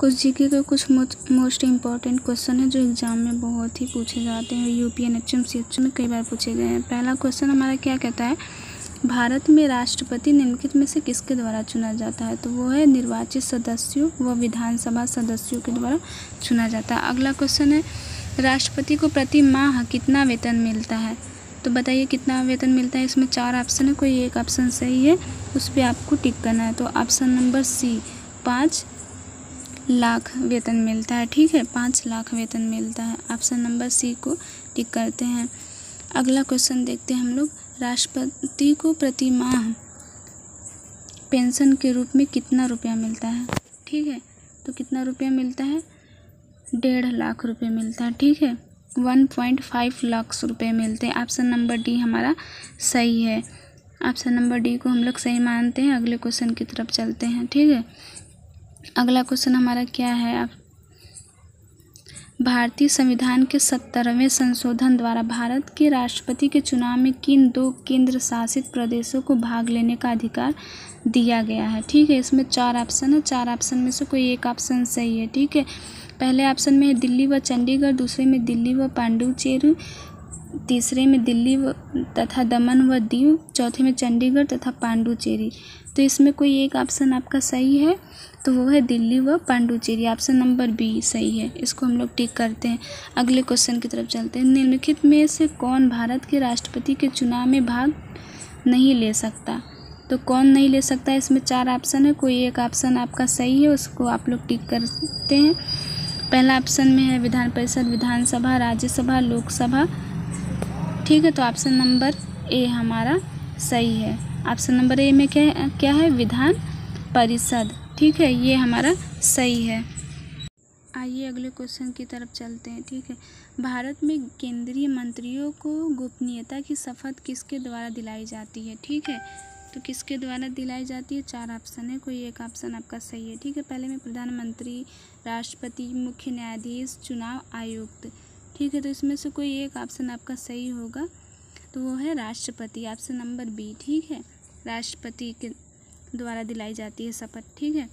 कुछ जीके के कुछ मोस्ट इंपॉर्टेंट क्वेश्चन है जो एग्ज़ाम में बहुत ही पूछे जाते हैं U P N H M C H में कई बार पूछे गए हैं। पहला क्वेश्चन हमारा क्या कहता है? भारत में राष्ट्रपति निम्नलिखित में से किसके द्वारा चुना जाता है? तो वो है निर्वाचित सदस्यों व विधानसभा सदस्यों के द्वारा चुना जाता है। अगला क्वेश्चन है, राष्ट्रपति को प्रति माह कितना वेतन मिलता है? तो बताइए कितना वेतन मिलता है? इसमें चार ऑप्शन है, कोई एक ऑप्शन सही है, उस पर आपको टिक करना है। तो ऑप्शन नंबर सी, पाँच लाख वेतन मिलता है, ठीक है? पाँच लाख वेतन मिलता है। ऑप्शन नंबर सी को टिक करते हैं। अगला क्वेश्चन देखते हैं हम लोग। राष्ट्रपति को प्रति माह पेंशन के रूप में कितना रुपया मिलता है? ठीक है? तो कितना रुपया मिलता है? डेढ़ लाख रुपये मिलता है, ठीक है? वन पॉइंट फाइव लाख रुपये मिलते हैं। ऑप्शन नंबर डी हमारा सही है। ऑप्शन नंबर डी को हम लोग सही मानते हैं। अगले क्वेश्चन की तरफ़ चलते हैं, ठीक है? अगला क्वेश्चन हमारा क्या है? आप भारतीय संविधान के सत्तरवें संशोधन द्वारा भारत के राष्ट्रपति के चुनाव में किन दो केंद्र शासित प्रदेशों को भाग लेने का अधिकार दिया गया है? ठीक है, इसमें चार ऑप्शन है। चार ऑप्शन में से कोई एक ऑप्शन सही है, ठीक है? पहले ऑप्शन में है दिल्ली व चंडीगढ़, दूसरे में दिल्ली व पांडुचेरी तीसरे में दिल्ली व तथा दमन व दीव, चौथे में चंडीगढ़ तथा पांडुचेरी। तो इसमें कोई एक ऑप्शन आपका सही है तो वो है दिल्ली व पांडुचेरी। ऑप्शन नंबर बी सही है, इसको हम लोग टिक करते हैं। अगले क्वेश्चन की तरफ़ चलते हैं। निम्नलिखित में से कौन भारत के राष्ट्रपति के चुनाव में भाग नहीं ले सकता? तो कौन नहीं ले सकता? इसमें चार ऑप्शन है, कोई एक ऑप्शन आपका सही है, उसको आप लोग टिक करते हैं। पहला ऑप्शन में है विधान परिषद, विधानसभा, राज्यसभा, लोकसभा ठीक है तो ऑप्शन नंबर ए हमारा सही है। ऑप्शन नंबर ए में क्या क्या है? विधान परिषद। ठीक है, ये हमारा सही है। आइए अगले क्वेश्चन की तरफ़ चलते हैं। ठीक है, भारत में केंद्रीय मंत्रियों को गोपनीयता की शपथ किसके द्वारा दिलाई जाती है? ठीक है तो किसके द्वारा दिलाई जाती है? चार ऑप्शन है, कोई एक ऑप्शन आपका सही है। ठीक है, पहले में प्रधानमंत्री, राष्ट्रपति, मुख्य न्यायाधीश, चुनाव आयुक्त। ठीक है तो इसमें से कोई एक ऑप्शन आपका सही होगा तो वो है राष्ट्रपति ऑप्शन नंबर बी ठीक है? राष्ट्रपति के द्वारा दिलाई जाती है शपथ, ठीक है?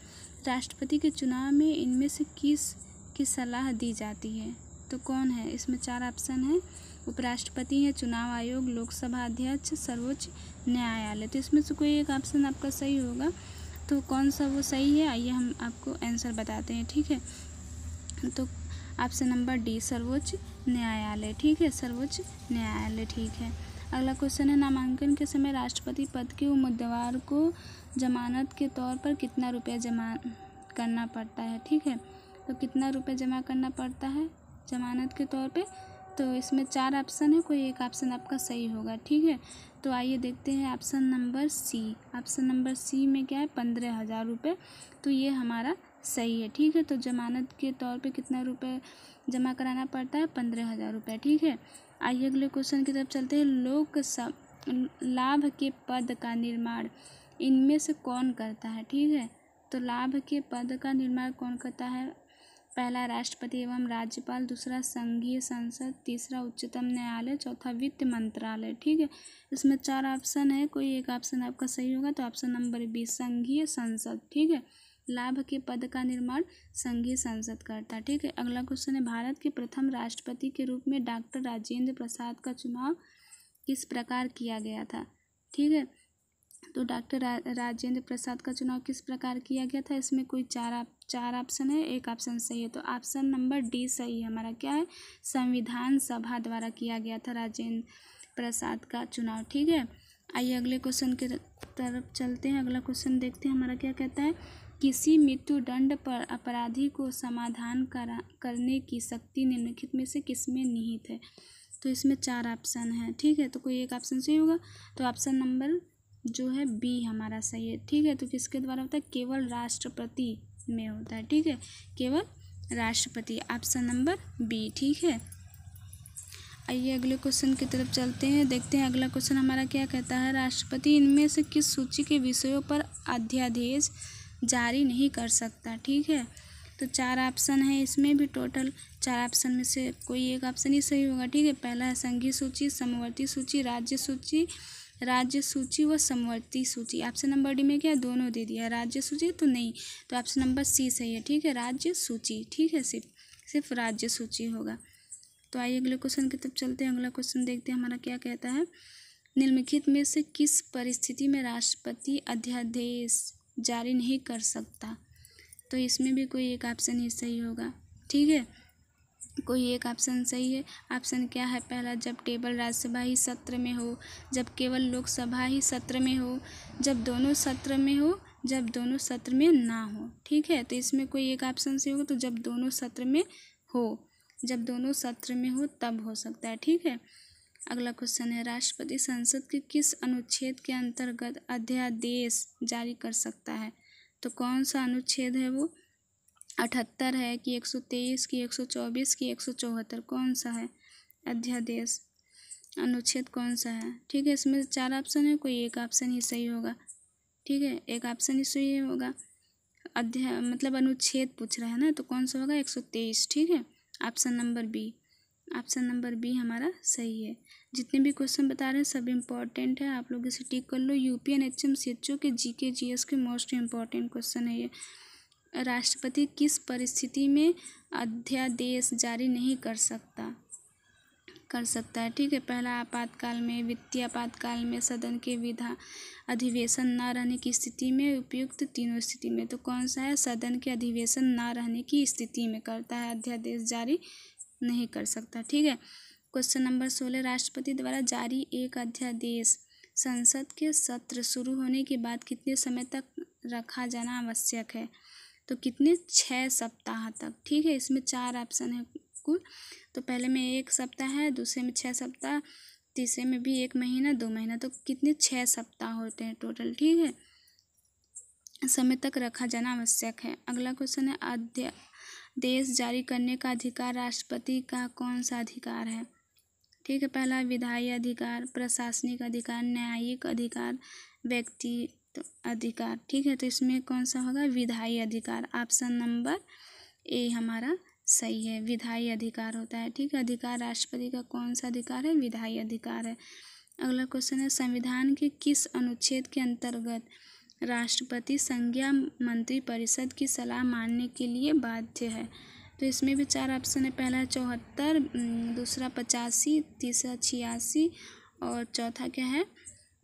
राष्ट्रपति के चुनाव में इनमें से किस की सलाह दी जाती है? तो कौन है? इसमें चार ऑप्शन है। उपराष्ट्रपति हैं, चुनाव आयोग, लोकसभा अध्यक्ष, सर्वोच्च न्यायालय। तो इसमें से कोई एक ऑप्शन आपका सही होगा तो कौन सा वो सही है? आइए हम आपको आंसर बताते हैं, ठीक है? तो ऑप्शन नंबर डी सर्वोच्च न्यायालय, ठीक है? सर्वोच्च न्यायालय, ठीक है। अगला क्वेश्चन है, नामांकन के समय राष्ट्रपति पद के उम्मीदवार को जमानत के तौर पर कितना रुपया जमा करना पड़ता है, ठीक है? तो कितना रुपया जमा करना पड़ता है जमानत के तौर पे? तो इसमें चार ऑप्शन है, कोई एक ऑप्शन आपका सही होगा, ठीक है? तो आइए देखते हैं option number C option number C में क्या है? पंद्रह हज़ार रुपये। तो ये हमारा सही है, ठीक है? तो जमानत के तौर पे कितना रुपए जमा कराना पड़ता है? पंद्रह हज़ार रुपये ठीक है? आइए अगले क्वेश्चन की तरफ़ चलते हैं। लोक लाभ के पद का निर्माण इनमें से कौन करता है, ठीक है? तो लाभ के पद का निर्माण कौन करता है? पहला राष्ट्रपति एवं राज्यपाल, दूसरा संघीय संसद, तीसरा उच्चतम न्यायालय, चौथा वित्त मंत्रालय, ठीक है? इसमें चार ऑप्शन है, कोई एक ऑप्शन आपका सही होगा तो ऑप्शन नंबर बी संघीय संसद, ठीक है? लाभ के पद का निर्माण संघीय संसद करता है। ठीक है, अगला क्वेश्चन है, भारत के प्रथम राष्ट्रपति के रूप में डॉक्टर राजेंद्र प्रसाद का चुनाव किस प्रकार किया गया था? ठीक है तो डॉक्टर राजेंद्र प्रसाद का चुनाव किस प्रकार किया गया था? इसमें कोई चार चार ऑप्शन है, एक ऑप्शन सही है तो ऑप्शन नंबर डी सही है। हमारा क्या है? संविधान सभा द्वारा किया गया था राजेंद्र प्रसाद का चुनाव। ठीक है, आइए अगले क्वेश्चन के तरफ़ चलते हैं, अगला क्वेश्चन देखते हैं, हमारा क्या कहता है? किसी मृत्यु दंड पर अपराधी को समाधान करा, करने की शक्ति निम्नलिखित में से किसमें निहित है? तो इसमें चार ऑप्शन है, ठीक है? तो कोई एक ऑप्शन सही होगा? तो ऑप्शन नंबर जो है बी हमारा सही है, ठीक है? तो किसके द्वारा होता है? केवल राष्ट्रपति में होता है, ठीक है? केवल राष्ट्रपति ऑप्शन नंबर बी ठीक है? आइए अगले क्वेश्चन की तरफ़ चलते हैं, देखते हैं अगला क्वेश्चन हमारा क्या कहता है? राष्ट्रपति इनमें से किस सूची के विषयों पर अध्यादेश जारी नहीं कर सकता, ठीक है? तो चार ऑप्शन है, इसमें भी टोटल चार ऑप्शन में से कोई एक ऑप्शन ही सही होगा, ठीक है? पहला है संघीय सूची, समवर्ती सूची, राज्य सूची। राज्य सूची व समवर्ती सूची। ऑप्शन नंबर डी में क्या दोनों दे दिया राज्य सूची तो नहीं। तो ऑप्शन नंबर सी सही है, ठीक है? राज्य सूची, ठीक है? सिर्फ़ सिर्फ़ राज्य सूची होगा। तो आइए अगले क्वेश्चन की तरफ़ चलते हैं। अगला क्वेश्चन देखते हैं हमारा क्या कहता है। निम्नलिखित में से किस परिस्थिति में राष्ट्रपति अध्यादेश जारी नहीं कर सकता। तो इसमें भी कोई एक ऑप्शन ही सही होगा। ठीक है? कोई एक ऑप्शन सही है। ऑप्शन क्या है? पहला, जब टेबल राज्यसभा ही सत्र में हो, जब केवल लोकसभा ही सत्र में हो, जब दोनों सत्र में हो, जब दोनों सत्र में ना हो। ठीक है? तो इसमें कोई एक ऑप्शन सही होगा तो जब दोनों सत्र में हो, जब दोनों सत्र में हो तब हो सकता है। ठीक है? अगला क्वेश्चन है, राष्ट्रपति संसद के किस अनुच्छेद के अंतर्गत अध्यादेश जारी कर सकता है? तो कौन सा अनुच्छेद है वो? अठहत्तर है कि एक सौ तेईस, की एक सौ चौबीस, की एक सौ चौहत्तर, कौन सा है अध्यादेश? अनुच्छेद कौन सा है? ठीक है, इसमें चार ऑप्शन है, कोई एक ऑप्शन ही सही होगा। ठीक है, एक ऑप्शन ही सही होगा। अध्याय मतलब अनुच्छेद पूछ रहा है ना तो कौन सा होगा? एक सौ तेईस, ठीक है? Option number B option number B हमारा सही है। जितने भी क्वेश्चन बता रहे हैं, सब इंपॉर्टेंट है। आप लोग इसे टिक कर लो। U P N H M C H O के जी के जी एस के मोस्ट इंपॉर्टेंट क्वेश्चन है ये। राष्ट्रपति किस परिस्थिति में अध्यादेश जारी नहीं कर सकता? कर सकता है, ठीक है। पहला आपातकाल में, वित्तीय आपातकाल में, सदन के विधा, अधिवेशन ना रहने की स्थिति में उपयुक्त तीनों स्थिति में। तो कौन सा है? सदन के अधिवेशन ना रहने की स्थिति में करता है अध्यादेश जारी नहीं कर सकता, ठीक है? क्वेश्चन नंबर सोलह, राष्ट्रपति द्वारा जारी एक अध्यादेश। संसद के सत्र शुरू होने के बाद कितने समय तक रखा जाना आवश्यक है? तो कितने? छः सप्ताह तक, ठीक है? इसमें चार ऑप्शन है कुल। तो पहले में एक सप्ताह है, दूसरे में छः सप्ताह, तीसरे में भी एक महीना, दो महीना। तो कितने? छः सप्ताह होते हैं टोटल ठीक है? समय तक रखा जाना आवश्यक है। अगला क्वेश्चन है अध्यादेश जारी करने का अधिकार राष्ट्रपति का कौन सा अधिकार है? ठीक है, पहला विधायी अधिकार, प्रशासनिक अधिकार, न्यायिक अधिकार व्यक्ति अधिकार। ठीक है तो इसमें कौन सा होगा? विधायी अधिकार। ऑप्शन नंबर ए हमारा सही है, विधायी अधिकार होता है। ठीक है, अधिकार राष्ट्रपति का कौन सा अधिकार है? विधायी अधिकार है। अगला क्वेश्चन है, संविधान के किस अनुच्छेद के अंतर्गत राष्ट्रपति संज्ञा मंत्री परिषद की सलाह मानने के लिए बाध्य है। तो इसमें भी चार ऑप्शन है, पहला चौहत्तर दूसरा पचासी, तीसरा छियासी और चौथा क्या है?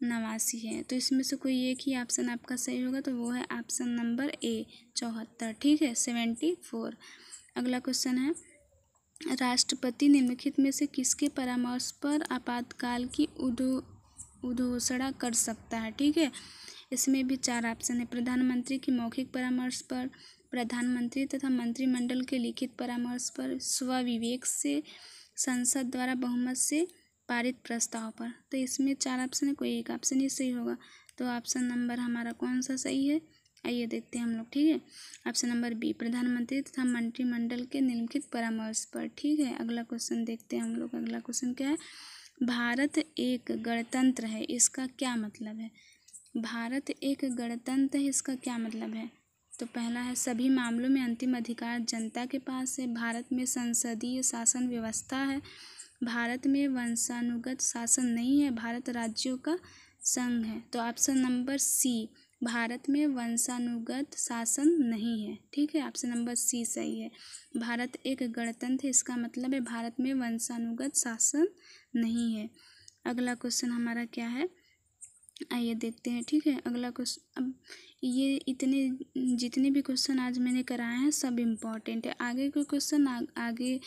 नवासी है। तो इसमें से कोई एक ही ऑप्शन आपका सही होगा तो वो है ऑप्शन नंबर ए, चौहत्तर। ठीक है, सेवेंटी फोर। अगला क्वेश्चन है, राष्ट्रपति निम्नलिखित में से किसके परामर्श पर आपातकाल की उदो उदोषणा कर सकता है? ठीक है इसमें भी चार ऑप्शन है। प्रधानमंत्री की मौखिक परामर्श पर, प्रधानमंत्री तथा मंत्रिमंडल के लिखित परामर्श पर, स्वविवेक से, संसद द्वारा बहुमत से पारित प्रस्ताव पर। तो इसमें चार ऑप्शन है, कोई एक ऑप्शन ही सही होगा। तो ऑप्शन नंबर हमारा कौन सा सही है? आइए देखते हैं हम लोग, ठीक है? ऑप्शन नंबर बी, प्रधानमंत्री तथा मंत्रिमंडल के निम्नलिखित परामर्श पर, ठीक है? अगला क्वेश्चन देखते हैं हम लोग, अगला क्वेश्चन क्या है? भारत एक गणतंत्र है, इसका क्या मतलब है? भारत एक गणतंत्र है, इसका क्या मतलब है? तो पहला है, सभी मामलों में अंतिम अधिकार जनता के पास है। भारत में संसदीय शासन व्यवस्था है। भारत में वंशानुगत शासन नहीं है, भारत राज्यों का संघ है। तो ऑप्शन नंबर सी भारत में वंशानुगत शासन नहीं है। ठीक है ऑप्शन नंबर सी सही है। भारत एक गणतंत्र है, इसका मतलब है भारत में वंशानुगत शासन नहीं है। अगला क्वेश्चन हमारा क्या है? आइए देखते हैं, ठीक है? अगला क्वेश्चन अब ये इतने, जितने भी क्वेश्चन आज मैंने कराए हैं, सब इंपॉर्टेंट है। आगे के क्वेश्चन आगे